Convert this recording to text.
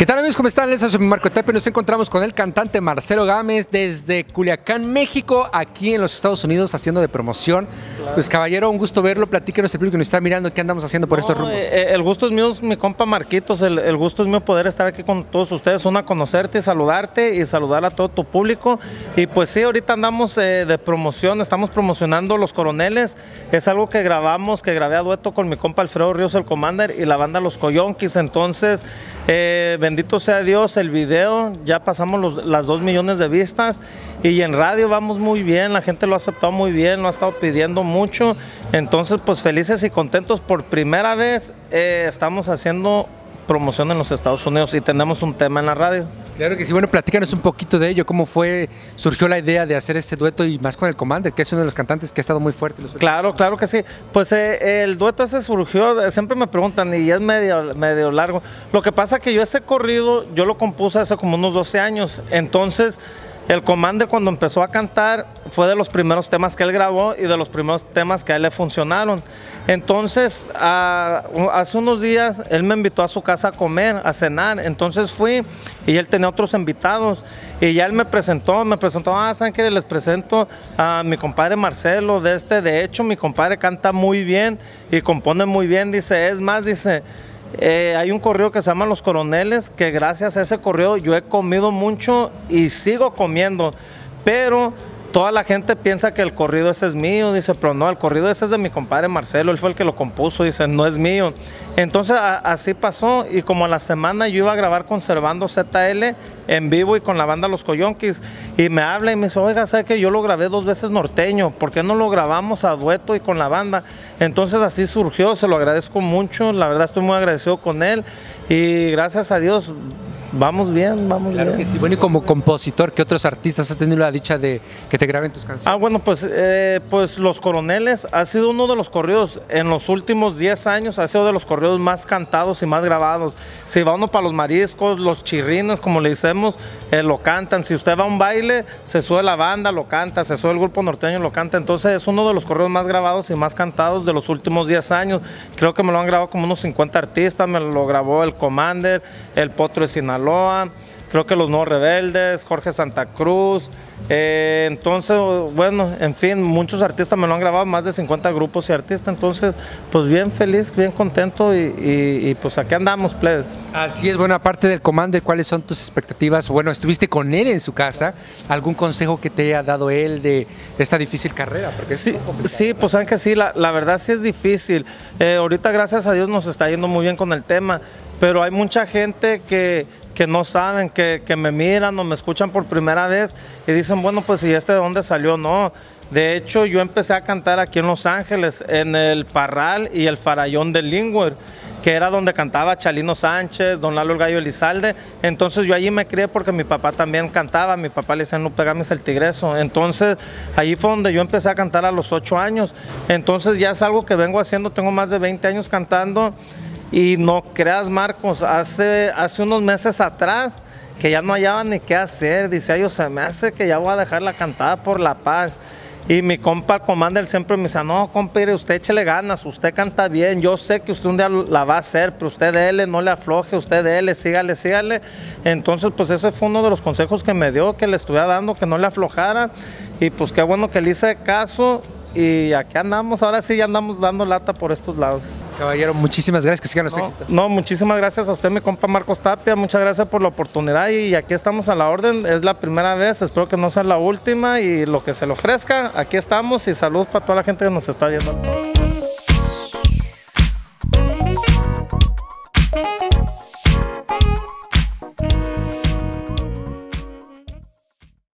¿Qué tal amigos? ¿Cómo están? Les soy Marco Tepe. Nos encontramos con el cantante Marcelo Gámez desde Culiacán, México, aquí en los Estados Unidos haciendo de promoción. Pues caballero, un gusto verlo. Platíquenos el público que nos está mirando qué andamos haciendo por estos rumbos. Eh, el gusto es mío, es mi compa Marquitos. El, el, gusto es mío poder estar aquí con todos ustedes. Una, conocerte, saludarte y saludar a todo tu público. Y pues sí, ahorita andamos eh, de promoción, estamos promocionando Los Coroneles. Es algo que grabamos, que grabé a dueto con mi compa Alfredo Ríos, el Commander, y la banda Los Coyonquis. Entonces, eh, bendito sea Dios, el video, ya pasamos los, las dos millones de vistas y en radio vamos muy bien, la gente lo ha aceptado muy bien, lo ha estado pidiendo mucho, entonces pues felices y contentos por primera vez eh, estamos haciendo promoción en los Estados Unidos y tenemos un tema en la radio. Claro que sí, bueno, platícanos un poquito de ello, cómo fue, surgió la idea de hacer este dueto y más con el Commander, que es uno de los cantantes que ha estado muy fuerte. claro, claro que sí. Pues eh, el dueto ese surgió, siempre me preguntan, y es medio, medio largo. Lo que pasa que yo ese corrido, yo lo compuse hace como unos 12 años, entonces el Commander cuando empezó a cantar fue de los primeros temas que él grabó y de los primeros temas que a él le funcionaron. Entonces, hace unos días él me invitó a su casa a comer, a cenar. Entonces fui y él tenía otros invitados. Y ya él me presentó, me presentó, ah, ¿saben qué? Les presento a mi compadre Marcelo de este. De hecho, mi compadre canta muy bien y compone muy bien. Dice, es más, dice, eh, hay un correo que se llama Los Coroneles, que gracias a ese correo yo he comido mucho y sigo comiendo, pero toda la gente piensa que el corrido ese es mío, dice, pero no, el corrido ese es de mi compadre Marcelo, él fue el que lo compuso, dice, no es mío. Entonces así pasó y como a la semana yo iba a grabar Conservando ZL en vivo y con la banda Los Coyonquis y me habla y me dice, oiga, ¿sabe que yo lo grabé dos veces norteño? ¿Por qué no lo grabamos a dueto y con la banda? Entonces así surgió, se lo agradezco mucho, la verdad estoy muy agradecido con él y gracias a Dios vamos bien, vamos claro bien. Que sí. Bueno, y como compositor, ¿qué otros artistas has tenido la dicha de que te graben tus canciones? Ah, bueno, pues, eh, pues Los Coroneles ha sido uno de los corridos en los últimos 10 años, ha sido de los corridos más cantados y más grabados. Si va uno para los mariscos, los chirrines, como le decimos, eh, lo cantan. Si usted va a un baile, se sube la banda, lo canta, se sube el grupo norteño, lo canta. Entonces es uno de los corridos más grabados y más cantados de los últimos 10 años. Creo que me lo han grabado como unos 50 artistas, me lo grabó el Commander, el Potro de Sinaloa creo que los No Rebeldes, Jorge Santa Cruz. Eh, entonces, bueno, en fin, muchos artistas me lo han grabado, más de 50 grupos y artistas. Entonces, pues bien feliz, bien contento y, pues aquí andamos, please. Así es, bueno, aparte del Commander, ¿cuáles son tus expectativas? Bueno, estuviste con él en su casa. ¿Algún consejo que te haya dado él de esta difícil carrera? Porque sí, sí, pues saben que sí, la, verdad sí es difícil. Eh, ahorita, gracias a Dios, nos está yendo muy bien con el tema, pero hay mucha gente que que no saben, que, me miran o me escuchan por primera vez y dicen, bueno, pues ¿y este de dónde salió? No. De hecho, yo empecé a cantar aquí en Los Ángeles, en el Parral y el Farallón de Lingüer que era donde cantaba Chalino Sánchez, Don Lalo el Gallo Elizalde. Entonces yo allí me crié porque mi papá también cantaba, mi papá le decía no pegames el tigreso. Entonces allí fue donde yo empecé a cantar a los ocho años. Entonces ya es algo que vengo haciendo, tengo más de 20 años cantando y no creas, Marcos, hace, hace unos meses atrás que ya no hallaba ni qué hacer, dice, yo se me hace que ya voy a dejar la cantada por la paz. Y mi compa Commander siempre me dice, no, compa, usted échele ganas, usted canta bien, yo sé que usted un día la va a hacer, pero usted déle, no le afloje, usted déle, sígale, sígale. Entonces, pues ese fue uno de los consejos que me dio, que le estuviera dando, que no le aflojara. Y pues qué bueno que le hice caso y aquí andamos, ahora sí ya andamos dando lata por estos lados. Caballero, muchísimas gracias, que sigan los no, éxitos. No, muchísimas gracias a usted, mi compa Marcos Tapia, muchas gracias por la oportunidad y aquí estamos a la orden, es la primera vez, espero que no sea la última y lo que se le ofrezca, aquí estamos y saludos para toda la gente que nos está viendo.